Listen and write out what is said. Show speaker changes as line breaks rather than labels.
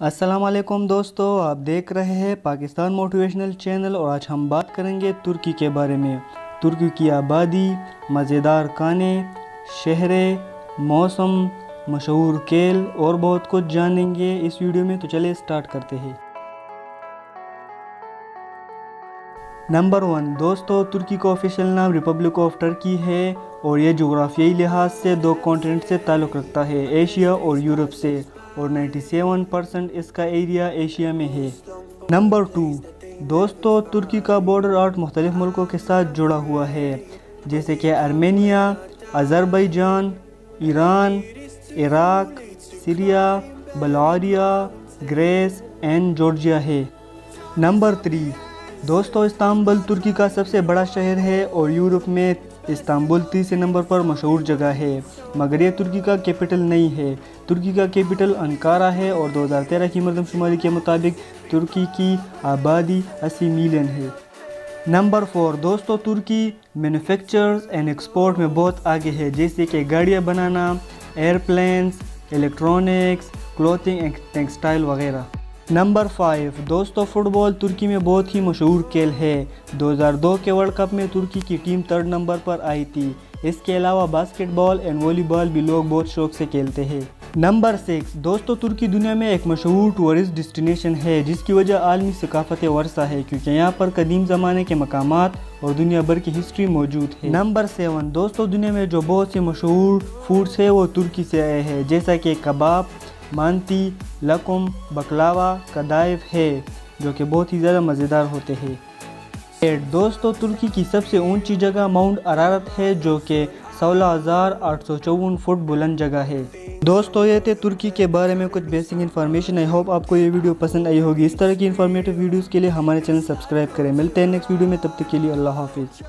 السلام علیکم دوستو، آپ دیکھ رہے ہیں پاکستان موٹیویشنل چینل اور آج ہم بات کریں گے ترکی کے بارے میں۔ ترکی کی آبادی، مزیدار کانے شہریں، موسم، مشہور کیل اور بہت کچھ جانیں گے اس ویڈیو میں، تو چلے سٹارٹ کرتے ہیں۔ نمبر ون، دوستو، ترکی کا آفیشل نام ریپبلک آف ٹرکی ہے اور یہ جغرافیائی لحاظ سے دو کانٹیننٹ سے تعلق رکھتا ہے ایشیا اور یورپ سے۔ اور نائنٹی سیون پرسنٹ اس کا ایریا ایشیا میں ہے۔ نمبر ٹو، دوستو، ترکی کا بورڈر آرٹ مختلف ملکوں کے ساتھ جڑا ہوا ہے، جیسے کہ Armenia, Azerbaijan, Iran, Iraq, Syria Bulgaria Greece, and Georgia ہے۔ نمبر تھری دوستو، استانبول ترکی کا سب سے بڑا شہر ہے اور یورپ میں استانبول تیسرے نمبر پر مشہور جگہ ہے۔ مگر یہ ترکی کا کیپٹل نہیں ہے۔ ترکی کا کیپٹل انکارا ہے اور دو ہزار تیرہ کی مردم شمالی کے مطابق ترکی کی آبادی اسی میلین ہے۔ نمبر فور، دوستو، ترکی مینوفیکچرز اینڈ ایکسپورٹ میں بہت آگے ہے۔ جیسے کہ گاڑیاں بنانا ایئرپلینز الیکٹرونکس کلوتھنگ ٹیکسٹائل وغیرہ۔ نمبر فائیو، دوستو، فٹ بال ترکی میں بہت ہی مشہور کھیل ہے۔ دو ہزار دو کے ورلڈ کپ میں ترکی کی ٹیم تھرڈ نمبر پر آئی تھی۔ اس کے علاوہ باسکٹ بال اینڈ والی بال بھی لوگ بہت شوق سے کھیلتے ہیں۔ نمبر سکس، دوستو، ترکی دنیا میں ایک مشہور ٹورسٹ ڈسٹینیشن ہے، جس کی وجہ عالمی ثقافت ورثہ ہے، کیونکہ یہاں پر قدیم زمانے کے مقامات اور دنیا بھر کی ہسٹری موجود ہے۔ نمبر سیون، دوستو، دنیا میں جو بہت سے مشہور فوڈس ہے وہ ترکی سے آئے ہیں، جیسا کہ کباب، مانتی لکم بکلاوا کدائف ہے، جو کہ بہت ہی زیادہ مزیدار ہوتے ہیں۔ دوستو، ترکی کی سب سے اونچی جگہ ماؤنٹ ارارت ہے، جو کہ سولہ ہزار آٹھ سو چون فٹ بلند جگہ ہے۔ دوستو، یہ تھے ترکی کے بارے میں کچھ بیسک انفارمیشن ہے ہوپ آپ کو یہ ویڈیو پسند آئی ہوگی۔ اس طرح کی انفارمیٹو ویڈیوز کے لیے ہمارے چینل سبسکرائب کریں۔ ملتے ہیں نیکسٹ ویڈیو میں، تب تک کے لیے اللہ حافظ۔